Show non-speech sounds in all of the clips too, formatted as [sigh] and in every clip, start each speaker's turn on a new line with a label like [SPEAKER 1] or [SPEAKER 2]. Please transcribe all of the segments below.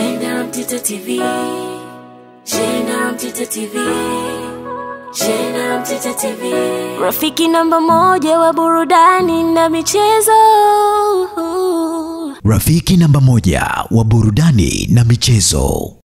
[SPEAKER 1] Jenga TV. Jenga TV. Jenga TV. Rafiki namba moja wa burudani na michezo.
[SPEAKER 2] Rafiki namba moja wa burudani na michezo.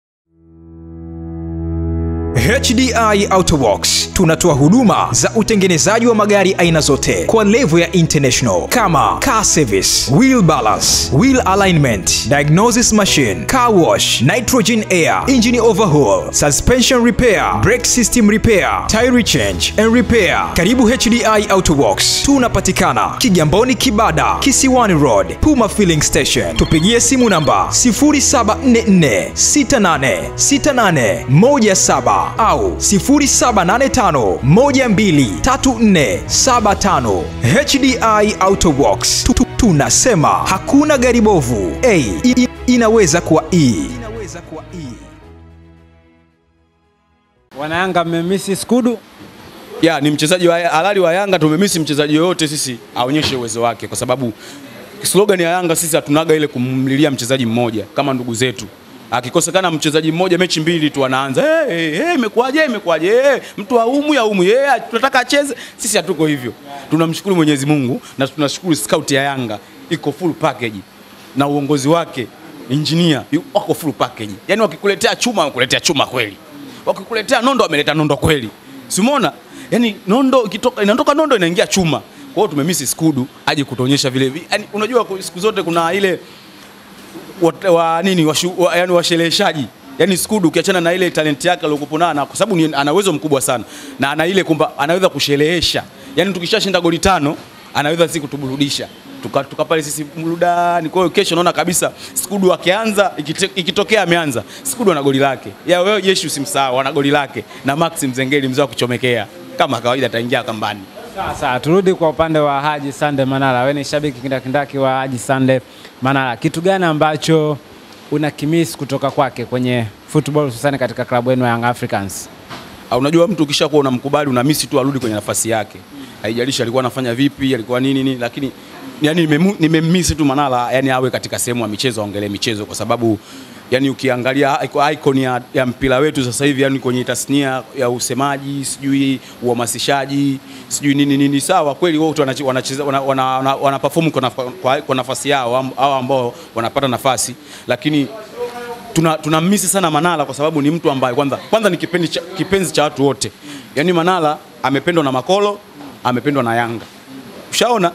[SPEAKER 3] HDI Autoworks tunatoa huduma za utengenezaji wa magari aina zote kwa levo ya international kama car service, wheel balance, wheel alignment, diagnosis machine, car wash, nitrogen air, engine overhaul, suspension repair, brake system repair, tire change and repair. Karibu HDI Autoworks. Tunapatikana Kigamboni Kibada, Kisiwani Road, Puma Filling Station. Tupigie simu namba 0744 686817 au 0785 123475. HDI tu- Tunasema hakuna gari bovu. A i- inaweza kuwa E. Inaweza kuwa E.
[SPEAKER 4] Wanayanga mmemisi Skudu,
[SPEAKER 5] ya ni mchezaji wa halali wa Yanga. Tumemisi mchezaji yoyote sisi aonyeshe uwezo wake, kwa sababu slogan ya Yanga sisi hatunaga ile kumlilia mchezaji mmoja kama ndugu zetu. Akikosekana mchezaji mmoja mechi mbili tu anaanza hey, hey, hey, imekuwaje imekuwaje, hey, mtu aumu aumu yeah, tunataka acheze. Sisi hatuko hivyo. Tunamshukuru Mwenyezi Mungu na tunashukuru scout ya Yanga iko full package na uongozi wake engineer wako full package. Yani wakikuletea chuma wamekuletea chuma kweli, wakikuletea nondo wameleta nondo kweli, si umeona? Yani nondo ikitoka inatoka nondo inaingia chuma. Kwa hiyo tumemisi Skudu aje kutuonyesha vile vi- yani, unajua siku zote kuna ile wa, wa nini wa, wa, yani washereheshaji yani Skudu ukiachana na ile talent yake aliyokuwa nayo kwa sababu ana uwezo mkubwa sana. Na ana ile kwamba anaweza kusherehesha yani tukishashinda goli tano anaweza si kutuburudisha. Tuka, tuka pale sisi mrudani. Kwa hiyo kesho naona kabisa Skudu akianza ikitokea ameanza Skudu ana goli lake. Ya wewe Yeshu usimsahau ana goli lake. Na Max Mzengeli mzee wa kuchomekea. Kama kawaida ataingia kambani.
[SPEAKER 4] Sasa turudi kwa upande wa Haji Sande Manara. Wewe ni shabiki kindakindaki wa Haji Sande Manara, kitu gani ambacho una kimisi kutoka kwake kwenye football, hususani katika klabu yenu ya Young Africans?
[SPEAKER 5] Ah, unajua mtu ukishakuwa unamkubali unamisi tu arudi kwenye nafasi yake, haijalishi alikuwa anafanya vipi, alikuwa nini nini, lakini yani nimemmisi tu Manara, yani awe katika sehemu ya michezo, aongelee michezo, kwa sababu yani ukiangalia icon ya, ya mpira wetu sasa hivi yani kwenye tasnia ya usemaji, sijui uhamasishaji, sijui nini nini, sawa kweli wote wanacheza wanacheza wana, wana, wana, wana perform kwa, kwa, kwa nafasi yao au ambao wanapata nafasi, lakini tuna, tuna misi sana Manala kwa sababu ni mtu ambaye kwanza, kwanza ni kipenzi cha, kipenzi cha watu wote. yani Manala amependwa na Makolo, amependwa na Yanga. Ushaona?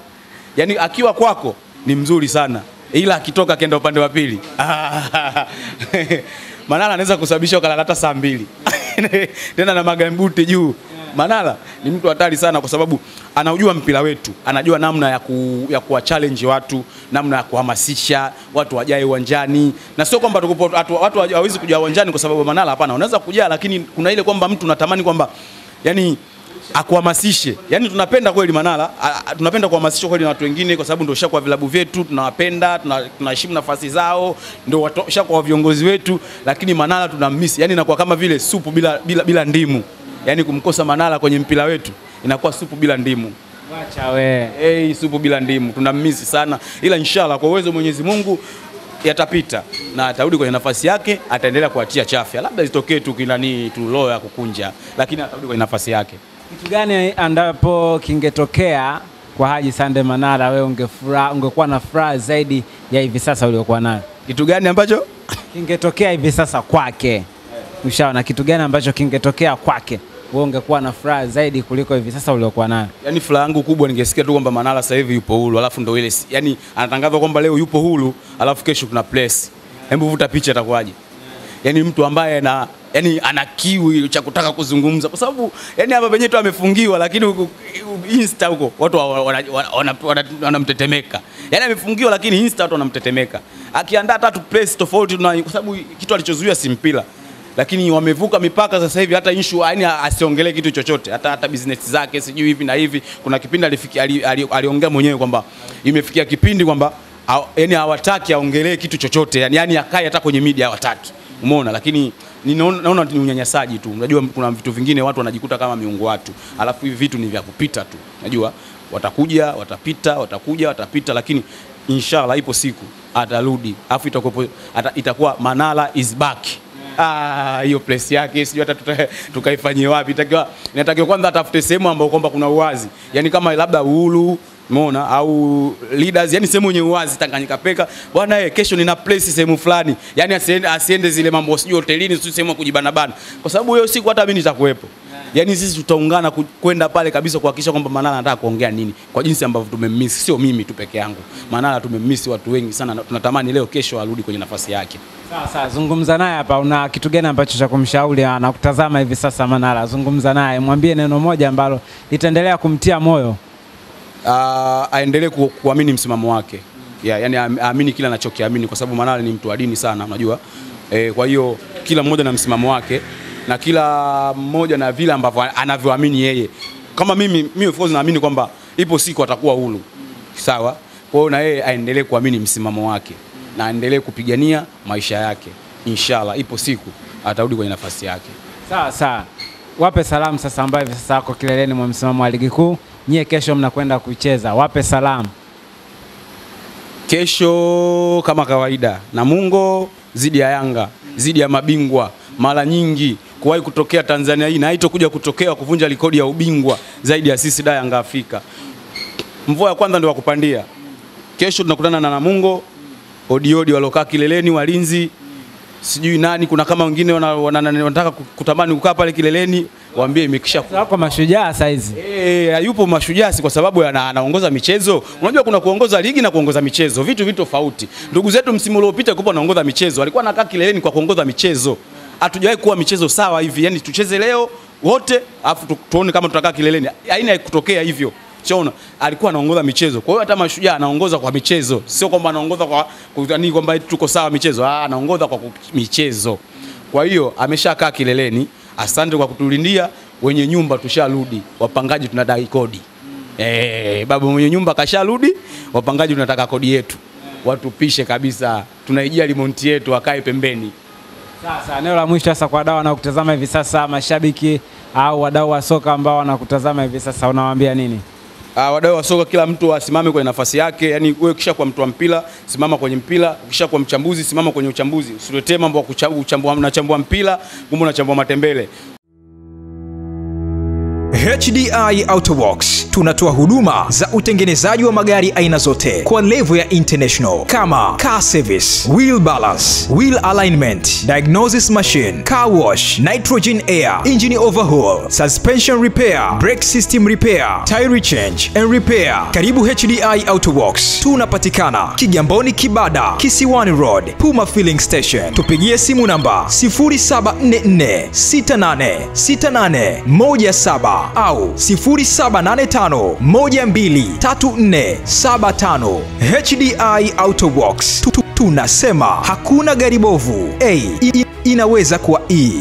[SPEAKER 5] yani akiwa kwako ni mzuri sana, ila akitoka akienda upande wa pili [laughs] Manala anaweza kusababisha ukalala saa mbili [laughs] tena na magambuti juu. Manala ni mtu hatari sana kwa sababu anaujua mpira wetu, anajua namna ya, ku, ya kuwa challenge watu, namna ya kuhamasisha watu wajae uwanjani, na sio kwamba watu, hawezi kuja uwanjani kwa sababu Manala. Hapana, unaweza kuja lakini kuna ile kwamba mtu natamani kwamba yani akuhamasishe. Yaani tunapenda kweli Manara, a- tunapenda kuhamasisha kweli na watu wengine, kwa sababu ndio shakuwa vilabu vyetu, tunawapenda, tuna- tunaheshimu nafasi zao, ndio watu- shakuwa viongozi wetu, lakini Manara tunamiss. Yaani inakuwa kama vile supu bila, bila, bila ndimu. yaani kumkosa Manara kwenye mpira wetu inakuwa supu bila ndimu.
[SPEAKER 4] Wacha we.
[SPEAKER 5] Hey, supu bila ndimu tunamiss sana, ila inshallah kwa uwezo wa Mwenyezi Mungu yatapita na atarudi kwenye nafasi yake, ataendelea kuatia chafya, labda zitokee tu kinani tu roho ya kukunja, lakini atarudi kwenye nafasi yake.
[SPEAKER 4] Kitu gani andapo kingetokea kwa Haji Sande Manara, wewe ungefura, ungekuwa na furaha zaidi ya hivi sasa uliokuwa nayo?
[SPEAKER 5] Kitu gani ambacho
[SPEAKER 4] Kingetokea hivi sasa kwake, ushaona kitu gani ambacho kingetokea kwake, wewe ungekuwa na furaha zaidi kuliko hivi sasa uliokuwa nayo?
[SPEAKER 5] yani furaha yangu kubwa ningesikia tu kwamba Manara sasa hivi yupo huru, alafu ndo ile yani anatangaza kwamba leo yupo huru, alafu kesho kuna press. Hebu vuta picha, itakuwaje? Yani mtu ambaye na yani ana kiu cha kutaka kuzungumza, kwa sababu yani hapa penyewe tu amefungiwa, lakini huku- insta huko watu wanamtetemeka wana, wana, wana, wanamtetemeka. yani amefungiwa, lakini insta watu wanamtetemeka, akiandaa tatu press tofauti, kwa sababu kitu alichozuia si mpira lakini wamevuka mipaka sasa hivi, hata issue yani asiongelee kitu chochote, hata hata business zake sijui hivi na hivi. Kuna kipindi alifikia ali, ali, aliongea mwenyewe kwamba imefikia kipindi kwamba yani hawataki aongelee kitu chochote, yani yani akae hata kwenye media hawataki, umeona. Lakini naona ni unyanyasaji tu. Unajua kuna vitu vingine watu wanajikuta kama miungu watu, alafu hivi vitu ni vya kupita tu, unajua watakuja watapita, watakuja watapita, lakini inshallah ipo siku atarudi. Afu itakuwa itakuwa Manara is back. Ah, hiyo place yake sijui hata tukaifanyie wapi. Itakiwa inatakiwa kwanza atafute sehemu ambayo kwamba kuna uwazi, yani kama labda Uhuru umeona au leaders, yani sehemu yenye uwazi Tanganyika peka bwana, eh, kesho nina place sehemu fulani, yani asiende, asiende zile mambo sijui hotelini, sijui sehemu kujibana bana, kwa sababu hiyo siku hata mimi nitakuwepo. Yani sisi tutaungana kwenda pale kabisa kuhakikisha kwamba Manara anataka kuongea nini, kwa jinsi ambavyo tumemmiss, sio mimi tu peke yangu. Manara tumemmiss watu wengi sana, na tunatamani leo kesho arudi kwenye nafasi yake.
[SPEAKER 4] Sawa, zungumza naye hapa. Una kitu gani ambacho cha kumshauri anakutazama hivi sasa Manara? Zungumza naye, mwambie neno moja ambalo litaendelea kumtia moyo.
[SPEAKER 5] Uh, aendelee ku, kuamini msimamo wake. Yeah, yani aamini kila anachokiamini kwa sababu Manara ni mtu wa dini sana unajua. E, kwa hiyo kila mmoja na msimamo wake na kila mmoja na vile ambavyo anavyoamini yeye. Kama mimi mimi of course naamini kwamba ipo siku atakuwa huru. Sawa? Kwa hiyo na yeye aendelee kuamini msimamo wake na aendelee kupigania maisha yake. Inshallah ipo siku atarudi kwenye nafasi yake.
[SPEAKER 4] Sawa sawa, wape salamu sasa, ambayo sasa wako kileleni mwa msimamo wa ligi kuu. Nyie kesho mnakwenda kucheza, wape salamu.
[SPEAKER 5] Kesho kama kawaida, Namungo zidi ya Yanga, zidi ya mabingwa mara nyingi kuwahi kutokea Tanzania hii na haitokuja kutokea kuvunja rekodi ya ubingwa zaidi ya sisi da Yanga Afrika. Mvua ya kwanza ndio wakupandia. Kesho tunakutana na Namungo, odiodi walokaa kileleni, walinzi sijui nani, kuna kama wengine wana- wana- wana- wanataka kutamani kukaa pale kileleni, waambie imekisha
[SPEAKER 4] kwa mashujaa saizi.
[SPEAKER 5] Eh, yupo mashujaa si kwa sababu anaongoza michezo. Unajua kuna kuongoza ligi na kuongoza michezo, vitu vitu tofauti. Ndugu zetu msimu uliopita kupo anaongoza michezo, alikuwa anakaa kileleni kwa kuongoza michezo. Hatujawahi kuwa michezo sawa hivi, yani tucheze leo wote afu tuone kama tutakaa kileleni. Haina kutokea hivyo. Chona alikuwa anaongoza michezo. Kwa hiyo hata mashujaa anaongoza kwa michezo, sio kwamba anaongoza kwa kudhani kwamba tuko sawa michezo. Ah, anaongoza kwa michezo. Kwa hiyo ameshakaa kileleni. Asante kwa kutulindia. Wenye nyumba tusharudi, wapangaji tunadai kodi. Eh, baba mwenye nyumba kasharudi, wapangaji tunataka kodi yetu. Watupishe kabisa, tunaijia limonti yetu, akae pembeni.
[SPEAKER 4] Sasa eneo la mwisho sasa, kwa wadau wanaokutazama hivi sasa, mashabiki au wadau wa soka ambao wanakutazama hivi sasa, unawaambia nini?
[SPEAKER 5] Uh, wadau wa soka kila mtu asimame kwenye nafasi yake. Yani wewe ukisha kwa mtu wa mpira, simama kwenye mpira. Ukisha kwa mchambuzi, simama kwenye uchambuzi. Usiletee mambo ya kuchambua, unachambua mpira, kumbe unachambua matembele.
[SPEAKER 3] HDI Autoworks tunatoa huduma za utengenezaji wa magari aina zote kwa levo ya international kama car service, wheel balance, wheel alignment, diagnosis machine, car wash, nitrogen air, engine overhaul, suspension repair, brake system repair, tire change and repair. Karibu HDI Autoworks. Tunapatikana Kigamboni Kibada, Kisiwani Road, Puma Filling Station. Tupigie simu namba 0744686817 au 0785123475. HDI Autobox. Tu- tu- Tunasema hakuna gari bovu. A, E. Inaweza kuwa E.